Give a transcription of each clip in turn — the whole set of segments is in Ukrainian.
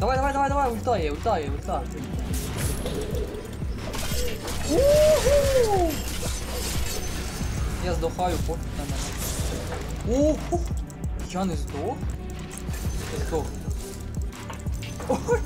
Давай, давай, давай, давай, ульта є, ульта є, ульта. Уху! Я здохаю, пофіг на мене. Уху! Я не здох? Я здох. Ой!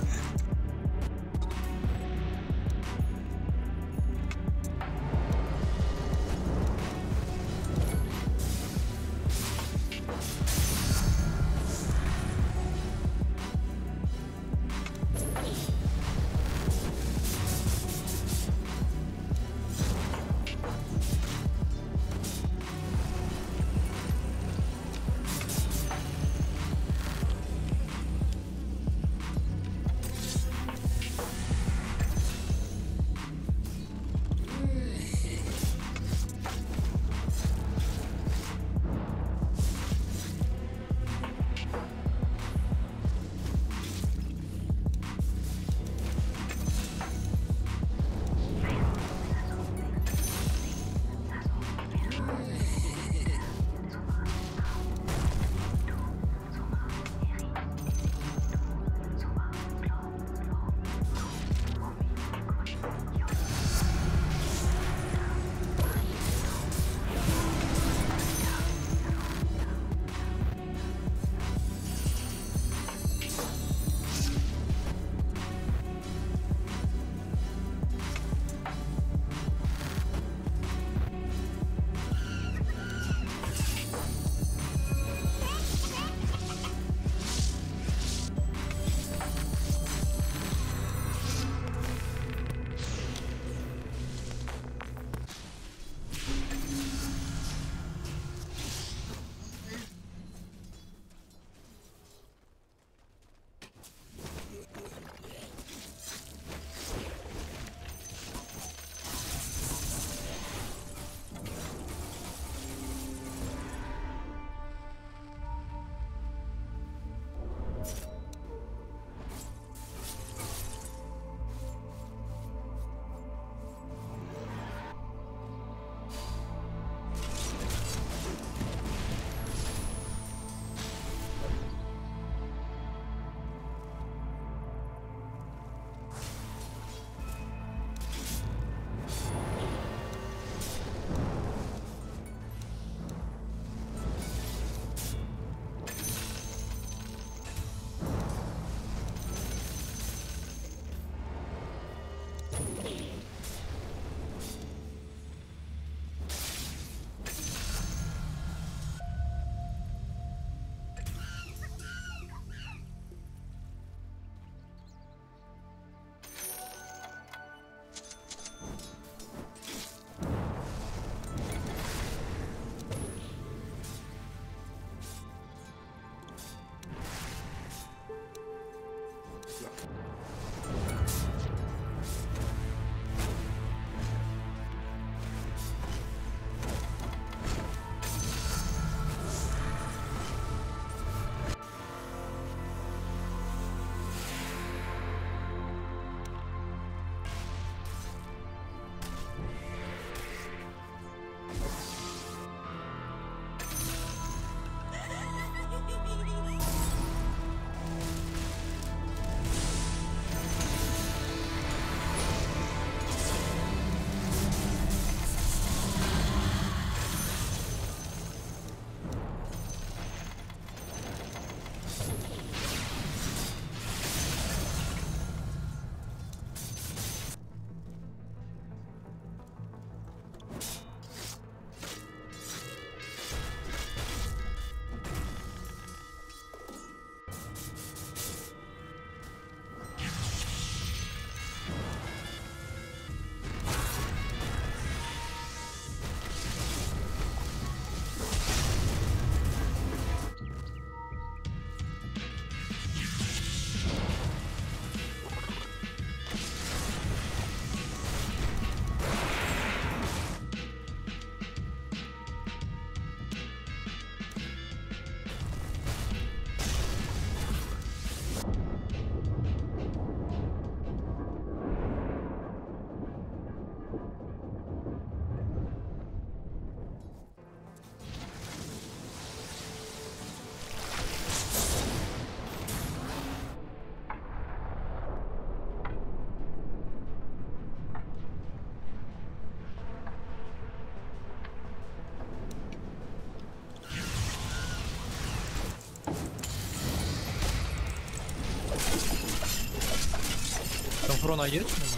Інфрона є чи нема?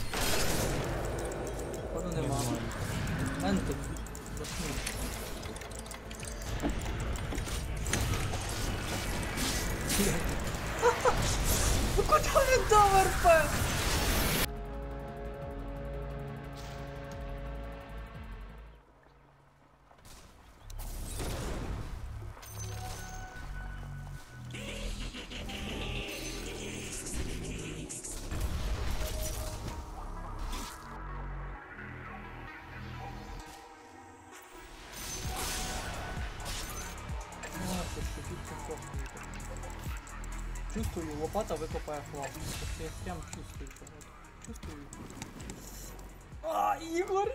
Походу нема. Ентер. Засни. Ну куди він дав РП? Чувствую, лопата выкопая хлам. Я прям чувствую. Чувствую. А, Ігор!